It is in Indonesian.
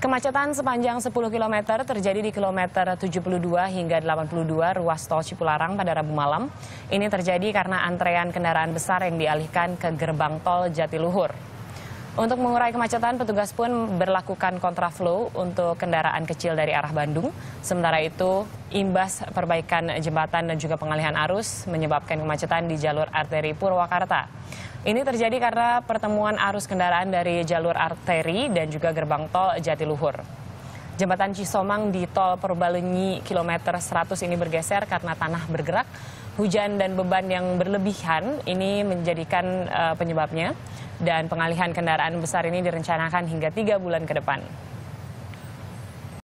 Kemacetan sepanjang 10 km terjadi di kilometer 72 hingga 82 ruas tol Cipularang pada Rabu malam. Ini terjadi karena antrean kendaraan besar yang dialihkan ke gerbang tol Jatiluhur. Untuk mengurai kemacetan, petugas pun berlakukan kontraflow untuk kendaraan kecil dari arah Bandung. Sementara itu, imbas perbaikan jembatan dan juga pengalihan arus menyebabkan kemacetan di jalur arteri Purwakarta. Ini terjadi karena pertemuan arus kendaraan dari jalur arteri dan juga gerbang tol Jatiluhur. Jembatan Cisomang di tol Purbalenyi kilometer 100 ini bergeser karena tanah bergerak. Hujan dan beban yang berlebihan ini menjadikan uh, penyebabnya dan pengalihan kendaraan besar ini direncanakan hingga tiga bulan ke depan.